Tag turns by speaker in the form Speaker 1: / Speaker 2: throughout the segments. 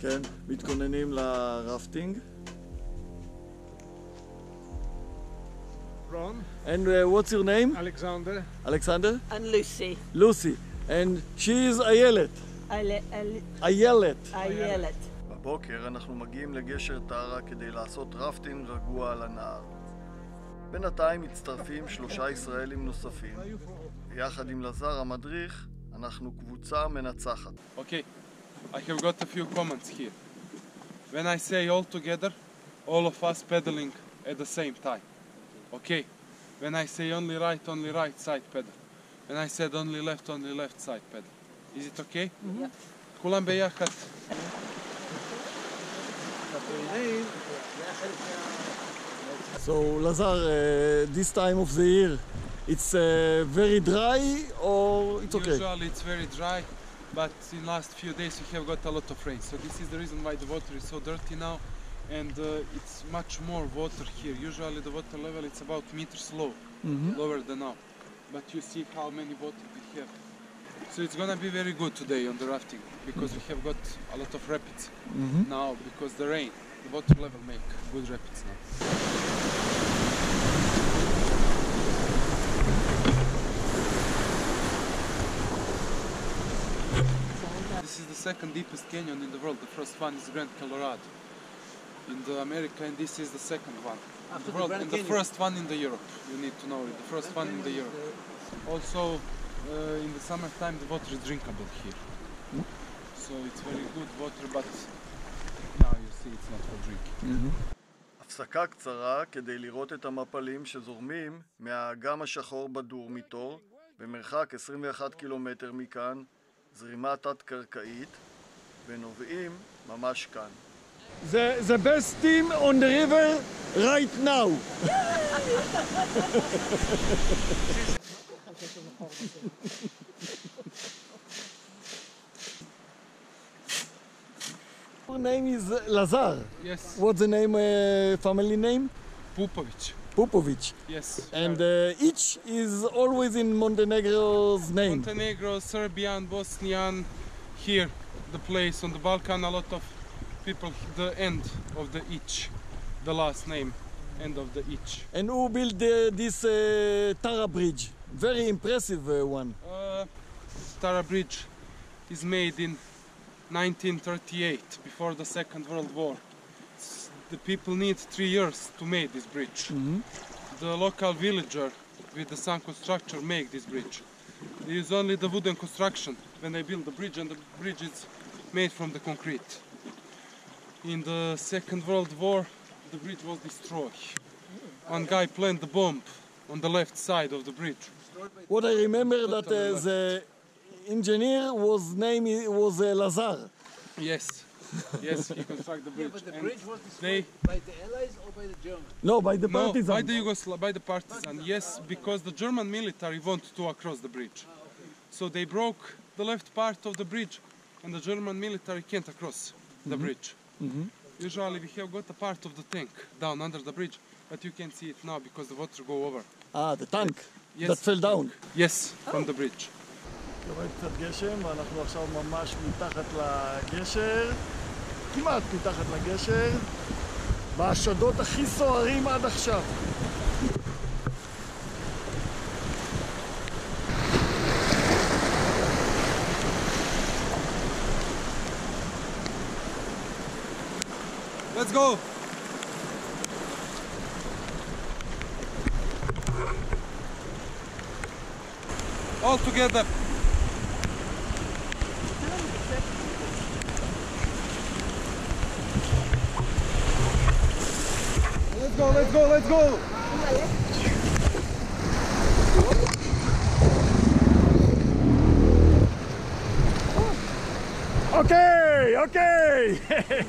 Speaker 1: כן, מתכוננים לרפטינג.
Speaker 2: Ron,
Speaker 1: And uh, what's your name?
Speaker 2: Alexander,
Speaker 1: Alexander?
Speaker 3: And Lucy.
Speaker 1: Lucy. And she is איילת.
Speaker 3: איילת.
Speaker 1: איילת. בבוקר אנחנו מגיעים לגשר טרה כדי לעשות רפטינג רגוע על הנהר. בינתיים מצטרפים שלושה ישראלים נוספים. יחד עם לזר המדריך, אנחנו קבוצה מנצחת.
Speaker 4: Okay, I have got a few comments here. When I say all together, all of us pedaling at the same time. Okay? When I say only right, only right side pedal. When I said only left, only left side pedal. Is it okay? Mm -hmm.
Speaker 1: So Lazar, uh, this time of the year, it's uh, very dry or it's okay?
Speaker 4: Usually it's very dry but in last few days we have got a lot of rain. So this is the reason why the water is so dirty now, and uh, it's much more water here. Usually the water level it's about meters low, lower than now. But you see how many water we have. So it's gonna be very good today on the rafting because we have got a lot of rapids now because the rain, the water level make good rapids now. This is the second deepest canyon in the world. The first one is Grand Colorado in the America, and this is the second one in the world, and the first one in the Europe. You need to know it. The first one in the Europe. Also, uh, in the summertime, the water is drinkable here, so it's very good water. But now you see it's not for drinking.
Speaker 1: הפסקה קצרה כדי לראות את המפלים שזורמים מהאגם השחור בדורמיטור במרחק 21 קילומטר מכאן, זרימה תת-קרקעית, ונובעים ממש כאן. The, the best team on the river right now. Your name is Lazar.
Speaker 4: Yes,
Speaker 1: What's the name, uh, family name?
Speaker 4: Pupovic.
Speaker 1: Popovic.
Speaker 4: Yes.
Speaker 1: And uh, each is always in Montenegro's name.
Speaker 4: Montenegro, Serbian, Bosnian, here, the place on the Balkan, a lot of people, the end of the each, the last name, end of the each.
Speaker 1: And who built uh, this uh, Tara Bridge? Very impressive uh, one.
Speaker 4: Uh, Tara Bridge is made in 1938, before the Second World War. The people need three years to make this bridge. The local villager with the sun constructor make this bridge. It is only the wooden construction when they build the bridge, and the bridge is made from the concrete. In the Second World War, the bridge was destroyed. One guy planted the bomb on the left side of the bridge.
Speaker 1: What I remember that uh, the engineer was name was uh, Lazar.
Speaker 4: Yes, yes, he constructed the bridge.
Speaker 5: But the
Speaker 4: And
Speaker 5: bridge was
Speaker 4: they
Speaker 5: destroyed by the Allies or by the Germans?
Speaker 1: No, by the
Speaker 4: no
Speaker 1: partisans.
Speaker 4: by the Yugosla by the partisan. Yes, because the German military want to across the bridge, so they broke the left part of the bridge, and the German military can't across the bridge. Usually we have got a part of the tank down under the bridge, but you can't see it now because the water go over.
Speaker 1: Ah, the tank
Speaker 4: Yes,
Speaker 1: that fell down.
Speaker 4: Yes, from the bridge.
Speaker 1: יורד קצת גשם, ואנחנו עכשיו ממש מתחת לגשר, כמעט מתחת לגשר, בשדות הכי סוערים עד עכשיו.
Speaker 4: Let's go. All together. Let's go, let's go, let's go.
Speaker 1: Okay, okay.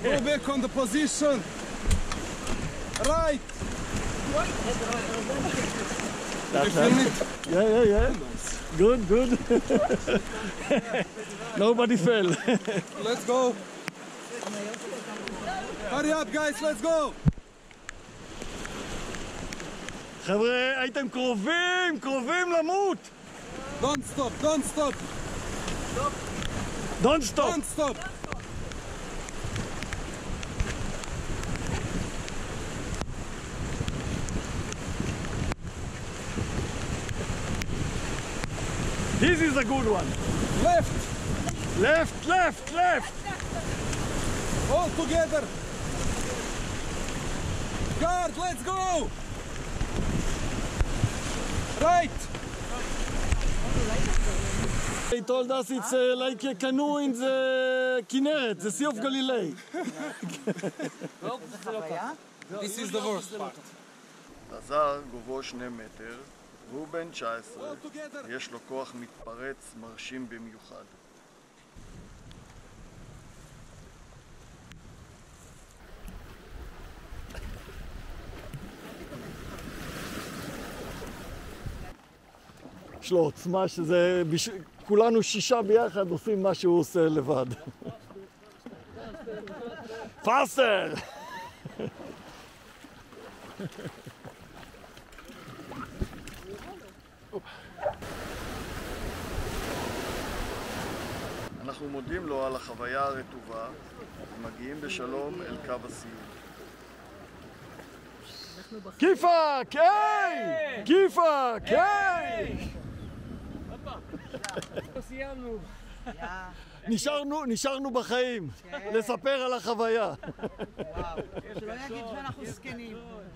Speaker 4: go back on the position. Right. That's.
Speaker 1: Yeah, yeah, yeah. Good, good. Nobody fell.
Speaker 4: let's go. Hurry up, guys, let's go.
Speaker 1: חבר'ה, הייתם קרובים, קרובים למות!
Speaker 4: Don't stop, don't stop! Stop.
Speaker 1: Don't stop!
Speaker 4: Don't stop!
Speaker 1: This is a good one.
Speaker 4: Left!
Speaker 1: Left, left, left!
Speaker 4: All together! Guard, let's go! Right!
Speaker 1: They told us it's uh, like a canoe in the Kinneret, the Sea of Galilee.
Speaker 4: This is the worst part.
Speaker 1: הזר גובהו שני מטר, והוא בן 19,
Speaker 4: All together!
Speaker 1: יש לו כוח מתפרץ מרשים במיוחד. יש לו עוצמה שזה, בש... כולנו שישה ביחד עושים מה שהוא עושה לבד. פאסטר! אנחנו מודים לו על החוויה הרטובה ומגיעים בשלום אל קו הסיום. כיפאק! היי! כיפאק! היי!
Speaker 2: סיימנו.
Speaker 1: נשארנו, נשארנו בחיים, לספר על החוויה.
Speaker 3: שלא יגיד שאנחנו זקנים.